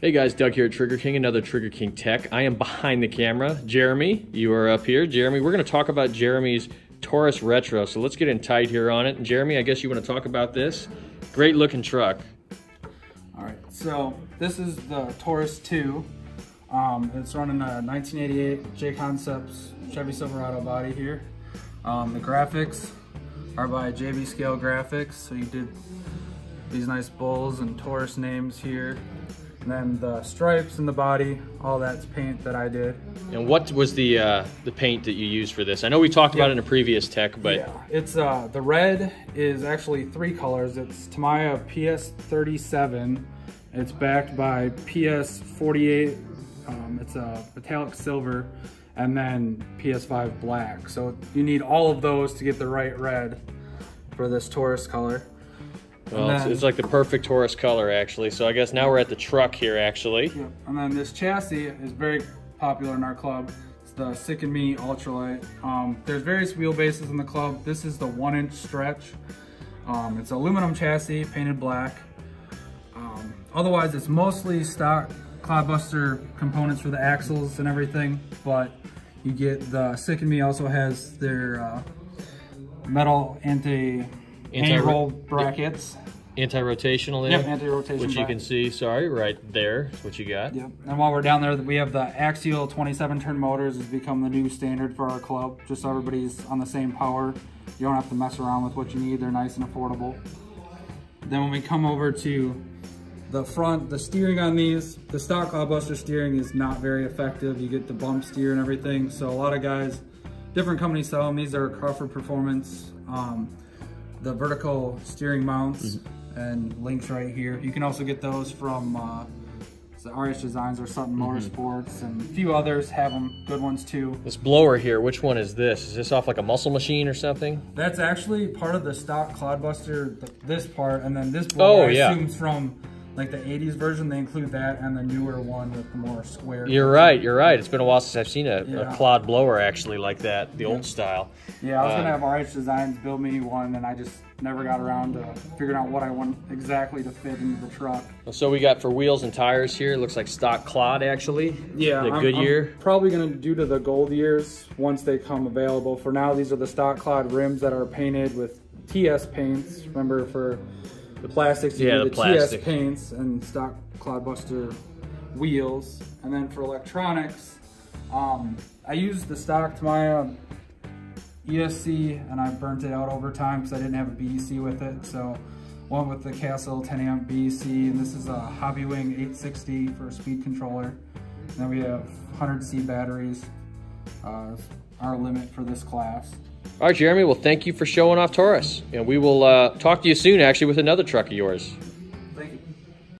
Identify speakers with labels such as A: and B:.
A: Hey guys, Doug here at Trigger King, another Trigger King Tech. I am behind the camera. Jeremy, you are up here. Jeremy, we're going to talk about Jeremy's Taurus Retro. So let's get in tight here on it. And Jeremy, I guess you want to talk about this. Great looking truck.
B: All right, so this is the Taurus 2. Um, it's running a 1988 JConcepts Chevy Silverado body here. Um, the graphics are by JB Scale Graphics. So you did these nice bulls and Taurus names here. And then the stripes in the body, all that's paint that I did.
A: And what was the uh, the paint that you used for this? I know we talked about it in a previous tech, but
B: yeah, it's uh, the red is actually three colors. It's Tamiya PS37. It's backed by PS48. Um, it's a metallic silver, and then PS5 black. So you need all of those to get the right red for this Taurus color.
A: well, it's, it's like the perfect Taurus color, actually. So I guess now we're at the truck here, actually.
B: Yep. And then this chassis is very popular in our club. It's the Sick and Me Ultralight. Um, there's various wheelbases in the club. This is the one inch stretch. Um, it's aluminum chassis, painted black. Um, otherwise, it's mostly stock Clodbuster components for the axles and everything, but you get the Sick and Me also has their uh, metal anti
A: Anti-
B: anti-roll brackets.
A: Anti-rotational there.
B: Yep, anti-rotation
A: Which you can see, sorry, right there is what you got.
B: Yep. And while we're down there, we have the axial 27 turn motors has become the new standard for our club. Just so everybody's on the same power. You don't have to mess around with what you need. They're nice and affordable. Then when we come over to the front, the steering on these, the stock Clodbuster steering is not very effective. You get the bump steer and everything. So a lot of guys, different companies sell them. These are Crawford Performance. Um, the vertical steering mounts and links right here. You can also get those from uh, the RH Designs or Sutton Motorsports and a few others have them, good ones too.
A: This blower here, which one is this? Is this off like a muscle machine or something?
B: That's actually part of the stock Clodbuster, th- this part, and then this blower
A: Oh,
B: I
A: yeah.
B: assume from like the 80s version. They include that and the newer one with the more square.
A: You're right, you're right. It's been a while since I've seen a,
B: Yeah.
A: a clod blower actually like that, the old style.
B: Yeah, I was
A: Uh,
B: gonna have RH Designs build me one, and I just never got around to figuring out what I want exactly to fit into the truck.
A: So we got for wheels and tires here, it looks like stock clod actually.
B: Yeah,
A: The
B: I'm,
A: Goodyear.
B: I'm probably gonna do to the Goodyears once they come available. For now, these are the stock clod rims that are painted with TS paints. Remember for the plastics, you
A: Yeah,
B: do
A: the
B: the,
A: plastic.
B: TS paints and stock Clodbuster wheels. And then for electronics, um, I used the stock Tamiya ESC and I burnt it out over time because I didn't have a BEC with it. So one with the Castle 10 amp BEC and this is a Hobbywing 860 for a speed controller. And then we have 100C batteries, uh, our limit for this class.
A: All right, Jeremy, well, thank you for showing off Taurus. And we will uh, talk to you soon actually with another truck of yours.